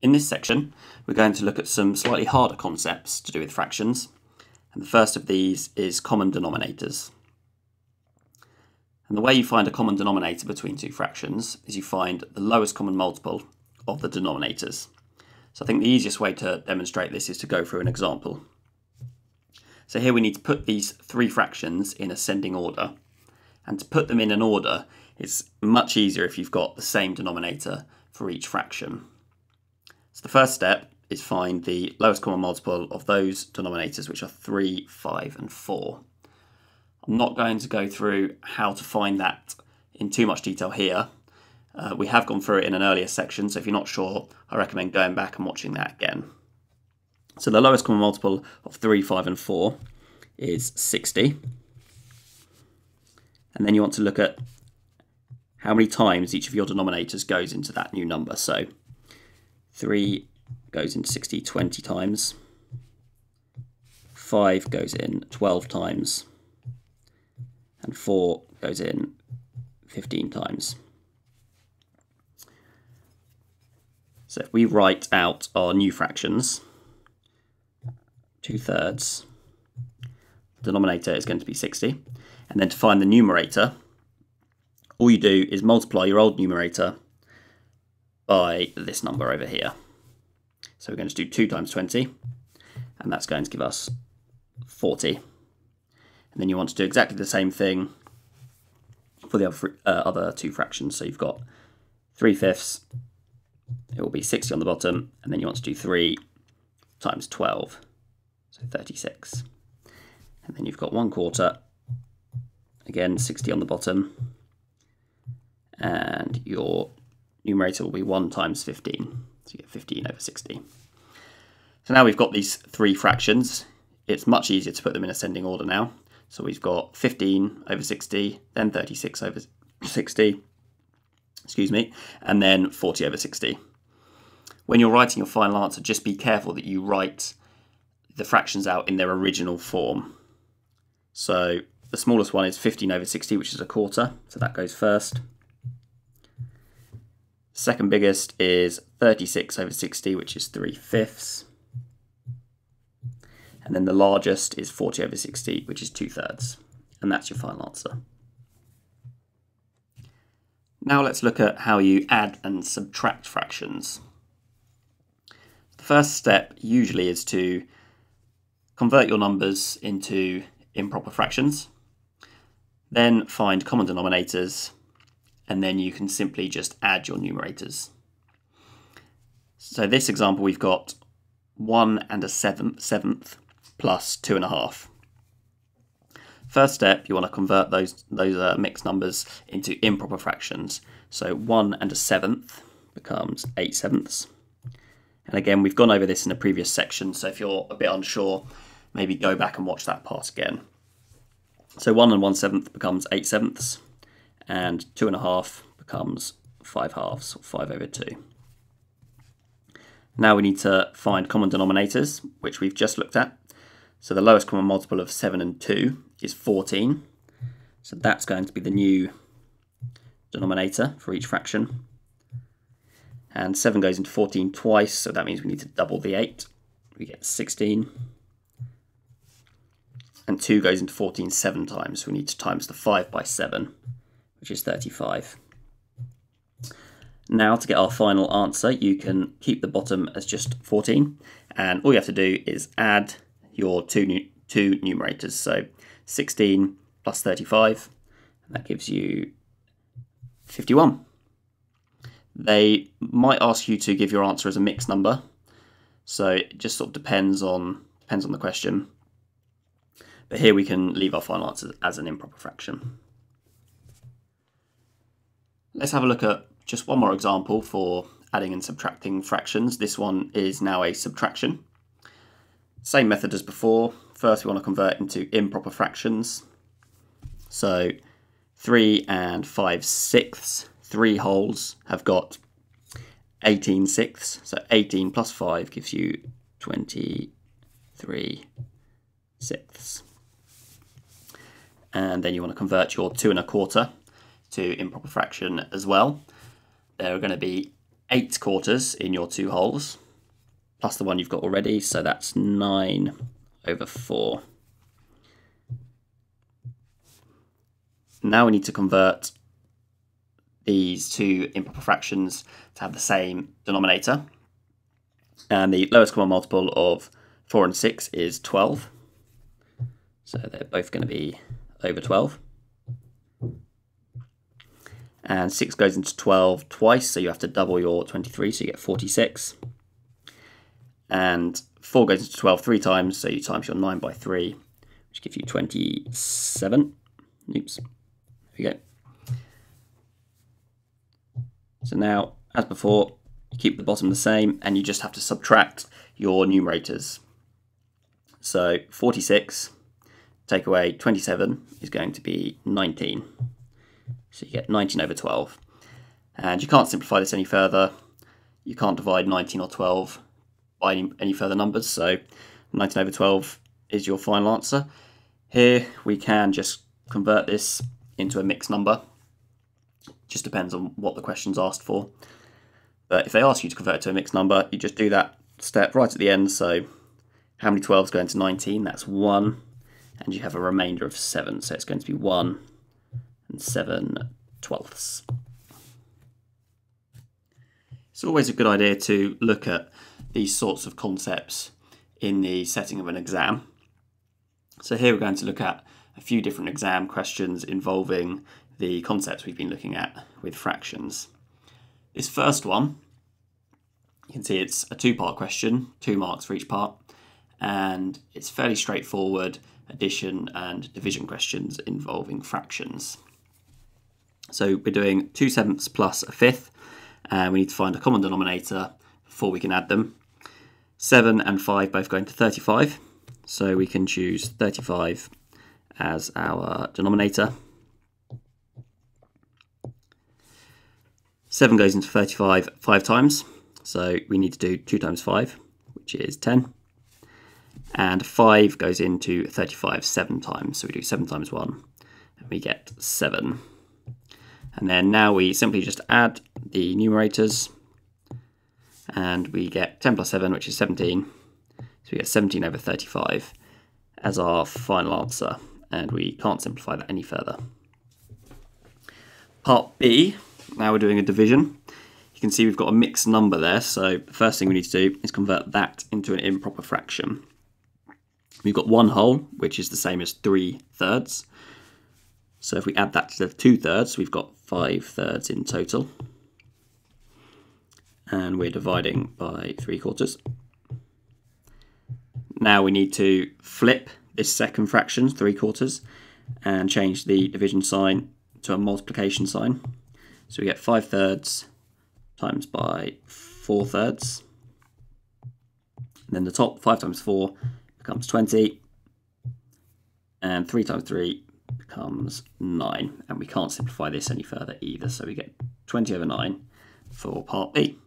In this section, we're going to look at some slightly harder concepts to do with fractions. And the first of these is common denominators. And the way you find a common denominator between two fractions is you find the lowest common multiple of the denominators. So I think the easiest way to demonstrate this is to go through an example. So here we need to put these three fractions in ascending order. And to put them in an order it's much easier if you've got the same denominator for each fraction. So the first step is find the lowest common multiple of those denominators, which are 3, 5 and 4. I'm not going to go through how to find that in too much detail here. Uh, we have gone through it in an earlier section, so if you're not sure, I recommend going back and watching that again. So the lowest common multiple of 3, 5 and 4 is 60. And then you want to look at how many times each of your denominators goes into that new number. So 3 goes into 60 20 times. 5 goes in 12 times. And 4 goes in 15 times. So if we write out our new fractions, 2 thirds, denominator is going to be 60. And then to find the numerator, all you do is multiply your old numerator by this number over here. So we're going to do 2 times 20, and that's going to give us 40. And then you want to do exactly the same thing for the other, uh, other two fractions. So you've got 3 fifths, it will be 60 on the bottom, and then you want to do 3 times 12, so 36. And then you've got 1 quarter, again 60 on the bottom, and your numerator will be 1 times 15. So you get 15 over 60. So now we've got these three fractions. It's much easier to put them in ascending order now. So we've got 15 over 60, then 36 over 60, excuse me, and then 40 over 60. When you're writing your final answer, just be careful that you write the fractions out in their original form. So the smallest one is 15 over 60, which is a quarter, so that goes first. Second biggest is 36 over 60, which is 3 fifths. And then the largest is 40 over 60, which is 2 thirds. And that's your final answer. Now let's look at how you add and subtract fractions. The first step usually is to convert your numbers into improper fractions, then find common denominators and then you can simply just add your numerators. So this example, we've got one and a seventh, seventh plus two and a half. First step, you want to convert those those uh, mixed numbers into improper fractions. So one and a seventh becomes eight sevenths. And again, we've gone over this in a previous section, so if you're a bit unsure, maybe go back and watch that part again. So one and one seventh becomes eight sevenths and two and a half becomes five halves, or five over two. Now we need to find common denominators, which we've just looked at. So the lowest common multiple of 7 and 2 is 14. So that's going to be the new denominator for each fraction. And 7 goes into 14 twice, so that means we need to double the 8. We get 16. And 2 goes into 14 seven times, so we need to times the 5 by 7 which is 35. Now to get our final answer, you can keep the bottom as just 14, and all you have to do is add your two, nu two numerators, so 16 plus 35, and that gives you 51. They might ask you to give your answer as a mixed number, so it just sort of depends on depends on the question. But here we can leave our final answer as an improper fraction. Let's have a look at just one more example for adding and subtracting fractions. This one is now a subtraction. Same method as before. First we want to convert into improper fractions. So 3 and 5 sixths, 3 wholes have got 18 sixths. So 18 plus 5 gives you 23 sixths. And then you want to convert your 2 and a quarter to improper fraction as well. There are going to be eight quarters in your two wholes, plus the one you've got already, so that's 9 over 4. Now we need to convert these two improper fractions to have the same denominator. And the lowest common multiple of 4 and 6 is 12. So they're both going to be over 12. And 6 goes into 12 twice, so you have to double your 23, so you get 46. And 4 goes into 12 three times, so you times your 9 by 3, which gives you 27. Oops. There we go. So now, as before, you keep the bottom the same, and you just have to subtract your numerators. So 46 take away 27 is going to be 19. So you get 19 over 12. And you can't simplify this any further. You can't divide 19 or 12 by any, any further numbers. So 19 over 12 is your final answer. Here we can just convert this into a mixed number. Just depends on what the question's asked for. But if they ask you to convert it to a mixed number, you just do that step right at the end. So how many 12s go into 19? That's 1. And you have a remainder of 7. So it's going to be 1 and 7 twelfths. It's always a good idea to look at these sorts of concepts in the setting of an exam. So here we're going to look at a few different exam questions involving the concepts we've been looking at with fractions. This first one, you can see it's a two-part question, two marks for each part and it's fairly straightforward addition and division questions involving fractions. So we're doing 2 sevenths plus a fifth, and we need to find a common denominator before we can add them. 7 and 5 both go into 35, so we can choose 35 as our denominator. 7 goes into 35 five times, so we need to do 2 times 5, which is 10 and 5 goes into 35 seven times. So we do 7 times 1 and we get 7. And then now we simply just add the numerators and we get 10 plus 7, which is 17. So we get 17 over 35 as our final answer, and we can't simplify that any further. Part B, now we're doing a division. You can see we've got a mixed number there, so the first thing we need to do is convert that into an improper fraction. We've got one whole, which is the same as three thirds. So if we add that to the two thirds, we've got five thirds in total. And we're dividing by three quarters. Now we need to flip this second fraction, three quarters, and change the division sign to a multiplication sign. So we get five thirds times by four thirds. And then the top, five times four, becomes 20. And 3 times 3 becomes 9. And we can't simplify this any further either, so we get 20 over 9 for part B.